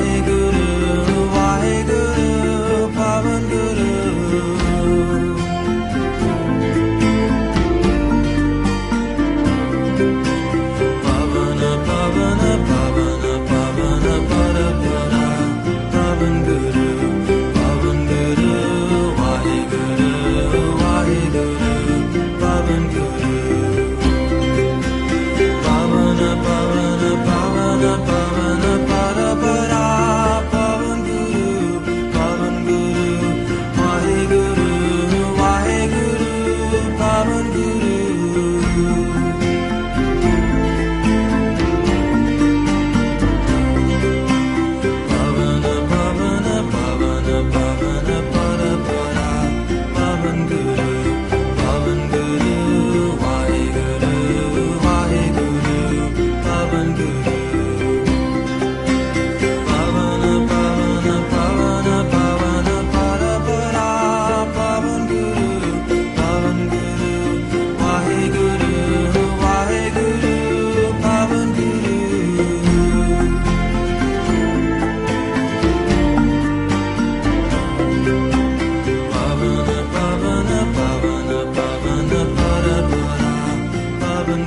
bigger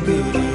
Guru.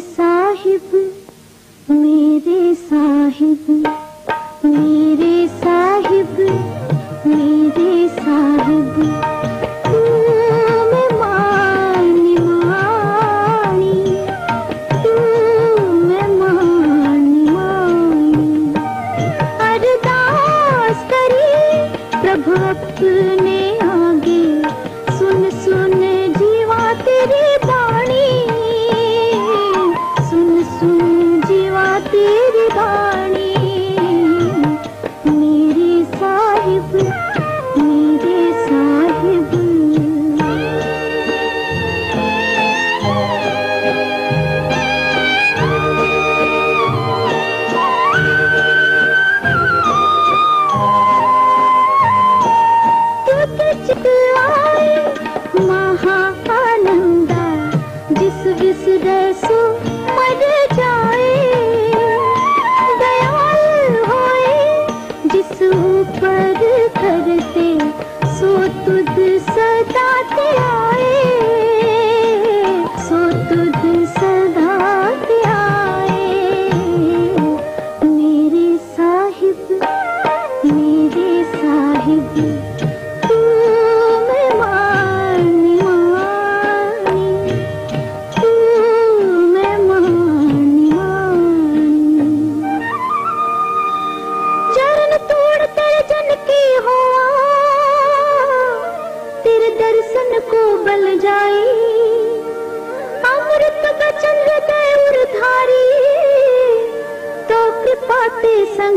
Sahib मेरे साहिब मेरे साहिब मेरे साहिब। साभे